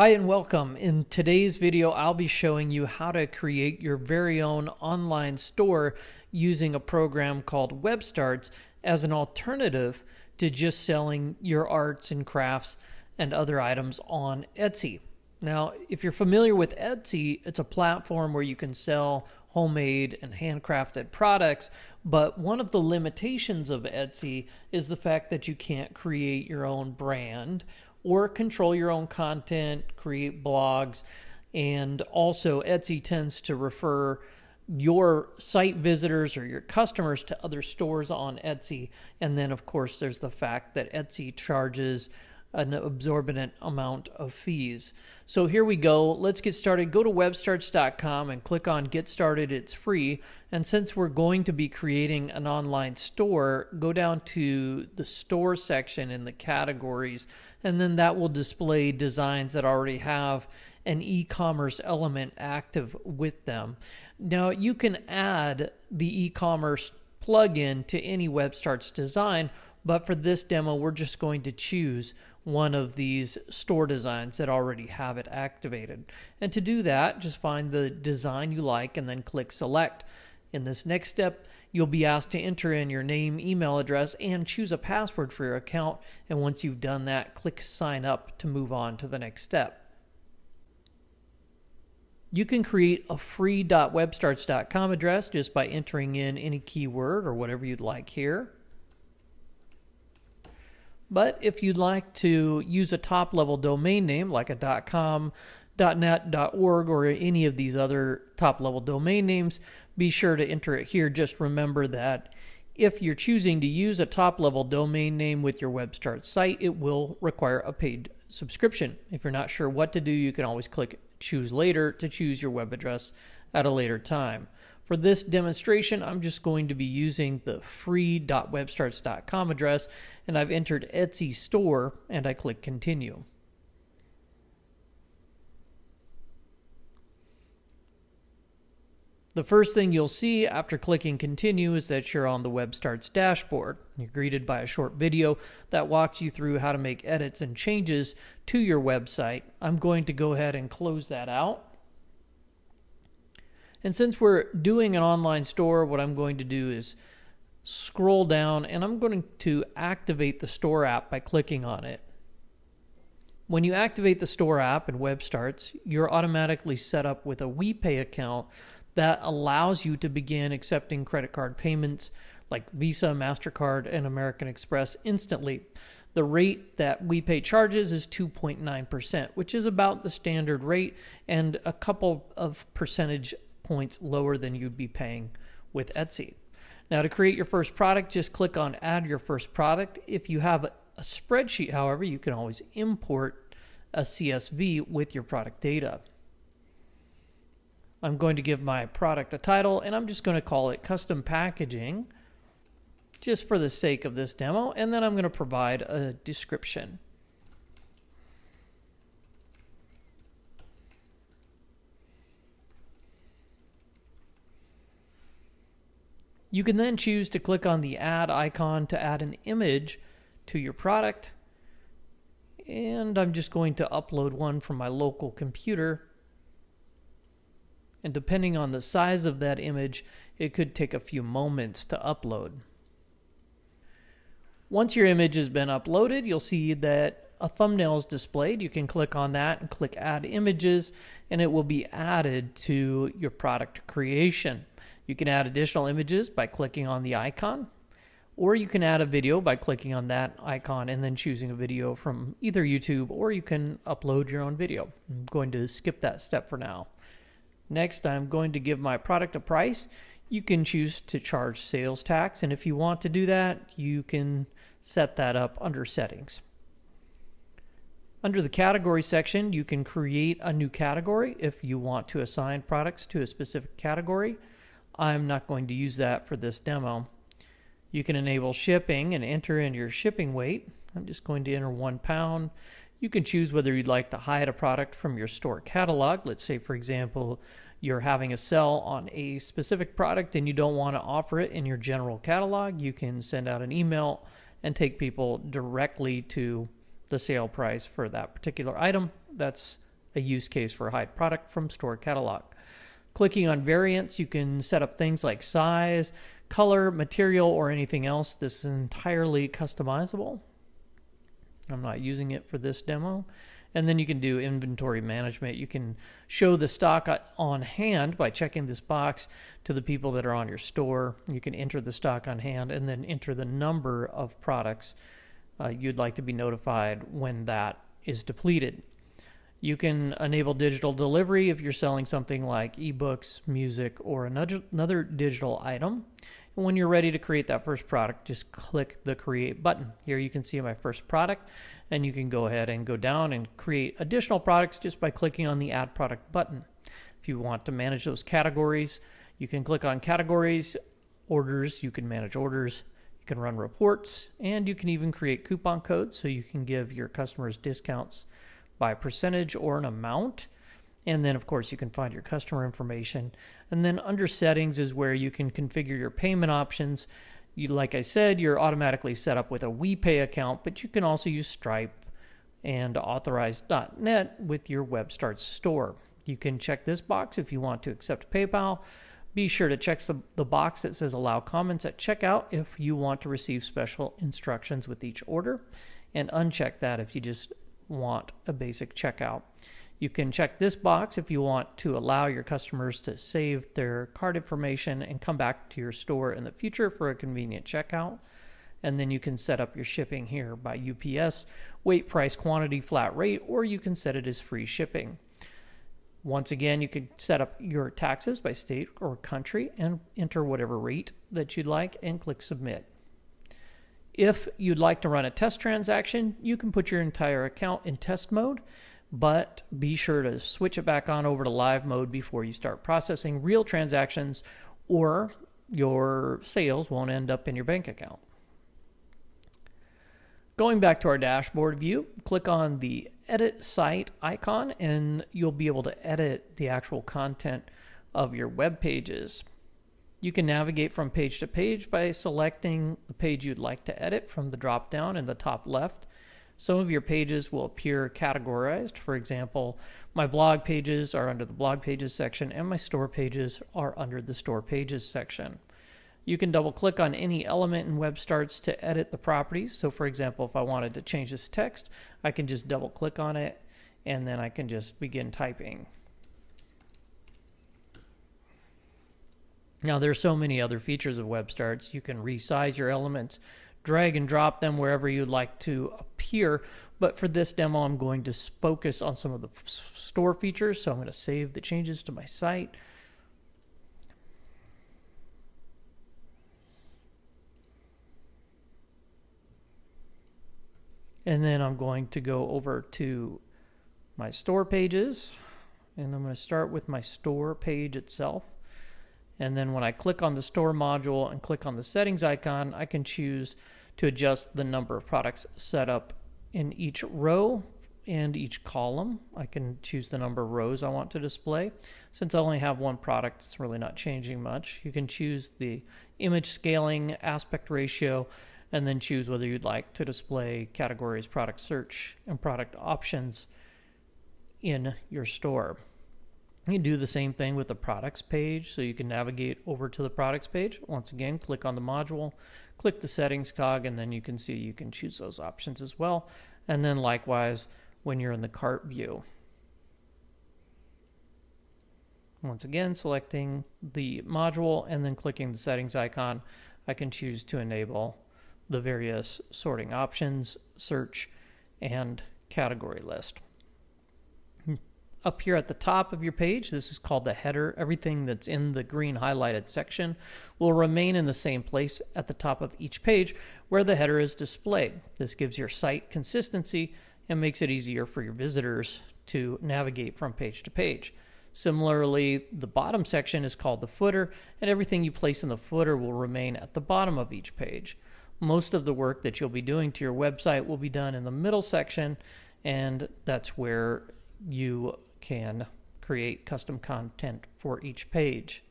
Hi and welcome. In today's video, I'll be showing you how to create your very own online store using a program called WebStarts as an alternative to just selling your arts and crafts and other items on Etsy. Now, if you're familiar with Etsy, it's a platform where you can sell homemade and handcrafted products, but one of the limitations of Etsy is the fact that you can't create your own brand or control your own content, create blogs, and also Etsy tends to refer your site visitors or your customers to other stores on Etsy. And then, of course, there's the fact that Etsy charges an absorbent amount of fees. So here we go. Let's get started. Go to webstarts.com and click on Get Started. It's free. And since we're going to be creating an online store, go down to the store section in the categories, and then that will display designs that already have an e commerce element active with them. Now, you can add the e commerce plugin to any WebStarts design, but for this demo, we're just going to choose one of these store designs that already have it activated. And to do that, just find the design you like and then click select. In this next step, you'll be asked to enter in your name, email address, and choose a password for your account. And once you've done that, click sign up to move on to the next step. You can create a free .webstarts.com address just by entering in any keyword or whatever you'd like here. But if you'd like to use a top level domain name like a .com, .net, .org, or any of these other top level domain names, be sure to enter it here. Just remember that if you're choosing to use a top level domain name with your WebStart site, it will require a paid subscription. If you're not sure what to do, you can always click choose later to choose your web address at a later time. For this demonstration, I'm just going to be using the free.webstarts.com address and I've entered Etsy store and I click continue. The first thing you'll see after clicking continue is that you're on the WebStarts dashboard. You're greeted by a short video that walks you through how to make edits and changes to your website. I'm going to go ahead and close that out. And since we're doing an online store, what I'm going to do is scroll down and I'm going to activate the store app by clicking on it. When you activate the store app in WebStarts, you're automatically set up with a WePay account that allows you to begin accepting credit card payments like Visa, MasterCard, and American Express instantly. The rate that WePay charges is 2.9%, which is about the standard rate and a couple of percentage points lower than you'd be paying with Etsy. Now, to create your first product, just click on Add Your First Product. If you have a spreadsheet, however, you can always import a CSV with your product data. I'm going to give my product a title, and I'm just going to call it Custom Packaging, just for the sake of this demo, and then I'm going to provide a description. You can then choose to click on the add icon to add an image to your product. And I'm just going to upload one from my local computer. And depending on the size of that image, it could take a few moments to upload. Once your image has been uploaded, you'll see that a thumbnail is displayed. You can click on that and click Add Images, and it will be added to your product creation. You can add additional images by clicking on the icon, or you can add a video by clicking on that icon and then choosing a video from either YouTube, or you can upload your own video. I'm going to skip that step for now. Next, I'm going to give my product a price. You can choose to charge sales tax, and if you want to do that, you can set that up under settings. Under the category section, you can create a new category if you want to assign products to a specific category. I'm not going to use that for this demo. You can enable shipping and enter in your shipping weight. I'm just going to enter one pound. You can choose whether you'd like to hide a product from your store catalog. Let's say, for example, you're having a sell on a specific product and you don't want to offer it in your general catalog. You can send out an email and take people directly to the sale price for that particular item. That's a use case for hide product from store catalog. Clicking on variants, you can set up things like size, color, material, or anything else. This is entirely customizable. I'm not using it for this demo. And then you can do inventory management. You can show the stock on hand by checking this box to the people that are on your store. You can enter the stock on hand and then enter the number of products uh, you'd like to be notified when that is depleted. You can enable digital delivery if you're selling something like ebooks, music, or another, digital item. And when you're ready to create that first product, just click the create button. Here you can see my first product, and you can go ahead and go down and create additional products just by clicking on the add product button. If you want to manage those categories, you can click on categories, orders, you can manage orders, you can run reports, and you can even create coupon codes so you can give your customers discounts by a percentage or an amount. And then, of course, you can find your customer information. And then under settings is where you can configure your payment options. You, like I said, you're automatically set up with a WePay account, but you can also use Stripe and authorize.net with your WebStarts store. You can check this box if you want to accept PayPal. Be sure to check the box that says allow comments at checkout if you want to receive special instructions with each order, and uncheck that if you just want a basic checkout. You can check this box if you want to allow your customers to save their card information and come back to your store in the future for a convenient checkout. And then you can set up your shipping here by UPS, weight, price, quantity, flat rate, or you can set it as free shipping. Once again, you can set up your taxes by state or country and enter whatever rate that you'd like and click submit. If you'd like to run a test transaction, you can put your entire account in test mode but be sure to switch it back on over to live mode before you start processing real transactions or your sales won't end up in your bank account. Going back to our dashboard view, click on the edit site icon and you'll be able to edit the actual content of your web pages. You can navigate from page to page by selecting the page you'd like to edit from the drop down in the top left some of your pages will appear categorized. For example, my blog pages are under the blog pages section and my store pages are under the store pages section. You can double click on any element in WebStarts to edit the properties. So for example, if I wanted to change this text, I can just double click on it and then I can just begin typing. Now there's so many other features of WebStarts. You can resize your elements drag and drop them wherever you'd like to appear. But for this demo, I'm going to focus on some of the store features. So I'm going to save the changes to my site. And then I'm going to go over to my store pages. And I'm going to start with my store page itself. And then when I click on the store module and click on the settings icon, I can choose to adjust the number of products set up in each row and each column. I can choose the number of rows I want to display. Since I only have one product, it's really not changing much. You can choose the image scaling aspect ratio and then choose whether you'd like to display categories, product search, and product options in your store. You can do the same thing with the products page, so you can navigate over to the products page. Once again, click on the module, click the settings cog, and then you can see you can choose those options as well. And then likewise, when you're in the cart view. Once again, selecting the module and then clicking the settings icon, I can choose to enable the various sorting options, search, and category list up here at the top of your page, this is called the header. Everything that's in the green highlighted section will remain in the same place at the top of each page where the header is displayed. This gives your site consistency and makes it easier for your visitors to navigate from page to page. Similarly, the bottom section is called the footer, and everything you place in the footer will remain at the bottom of each page. Most of the work that you'll be doing to your website will be done in the middle section, and that's where you can create custom content for each page.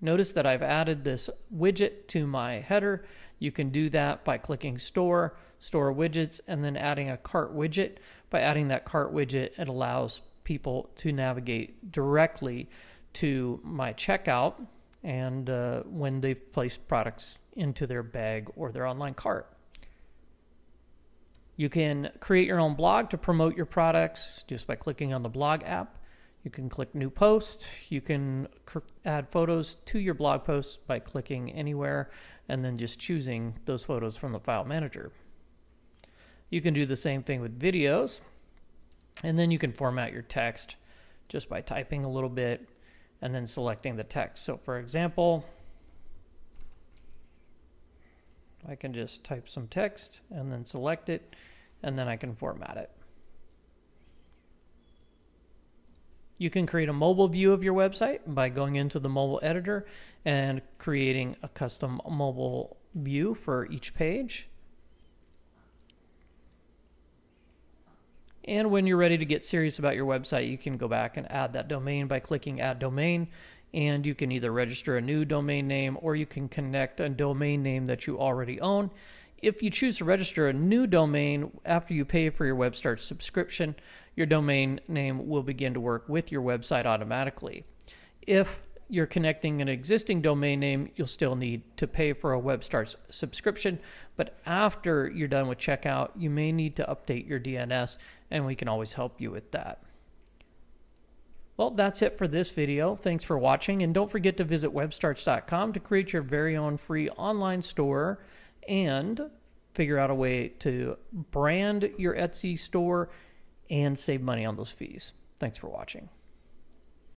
Notice that I've added this widget to my header. You can do that by clicking Store, Store Widgets, and then adding a cart widget. By adding that cart widget, it allows people to navigate directly to my checkout and uh, when they've placed products into their bag or their online cart. You can create your own blog to promote your products just by clicking on the blog app. You can click new post. You can add photos to your blog post by clicking anywhere and then just choosing those photos from the file manager. You can do the same thing with videos. And then you can format your text just by typing a little bit and then selecting the text. So for example, I can just type some text and then select it and then I can format it. You can create a mobile view of your website by going into the mobile editor and creating a custom mobile view for each page. And when you're ready to get serious about your website, you can go back and add that domain by clicking Add Domain. And you can either register a new domain name or you can connect a domain name that you already own. If you choose to register a new domain after you pay for your WebStart subscription, your domain name will begin to work with your website automatically. If you're connecting an existing domain name, you'll still need to pay for a WebStart subscription. But after you're done with checkout, you may need to update your DNS, and we can always help you with that. Well, that's it for this video. Thanks for watching, and don't forget to visit webstarts.com to create your very own free online store and figure out a way to brand your Etsy store and save money on those fees. Thanks for watching.